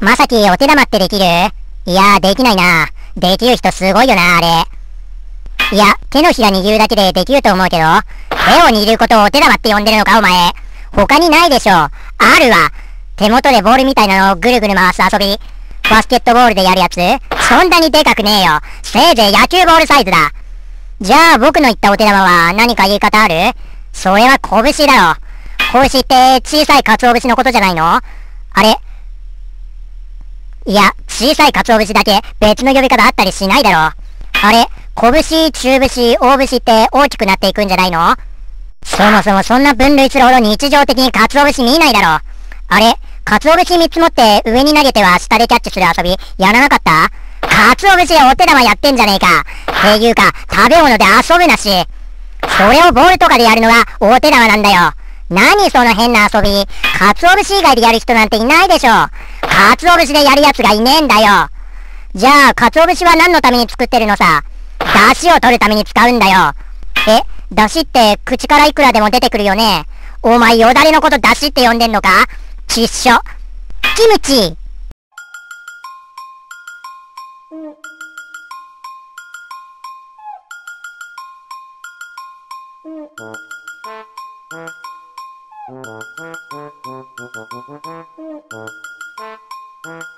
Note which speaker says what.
Speaker 1: まさきお手玉ってできる？いや、できないな。できる人すごいよな、あれ。いや、手のひら握るだけでできると思うけど、手を握ることをお手玉って呼んでるのか、お前。他にないでしょ。あるわ。手元でボールみたいなのをぐるぐる回す遊び。バスケットボールでやるやつそんなにでかくねえよ。せいぜい野球ボールサイズだ。じゃあ僕の言ったお手玉は何か言い方ある？それは拳だろ。拳って小さい鰹節のことじゃないの？あれいや、小さい鰹節だけ別の呼び方あったりしないだろう。あれ拳、中節、大節って大きくなっていくんじゃないの？そもそもそんな分類するほど日常的に鰹節見ないだろう。あれ鰹節3つ持って上に投げては下でキャッチする遊びやらなかった？鰹節でお手玉やってんじゃねえか。っていうか、食べ物で遊ぶなし。それをボールとかでやるのがお手玉なんだよ。何その変な遊び。鰹節以外でやる人なんていないでしょ。鰹節でやるやつがいねえんだよ。じゃあ、鰹節は何のために作ってるのさ？出汁を取るために使うんだよ。え、出汁って口からいくらでも出てくるよね。お前よだれのこと出汁って呼んでんのか？ちっしょ。キムチ。
Speaker 2: うん。Mm-hmm.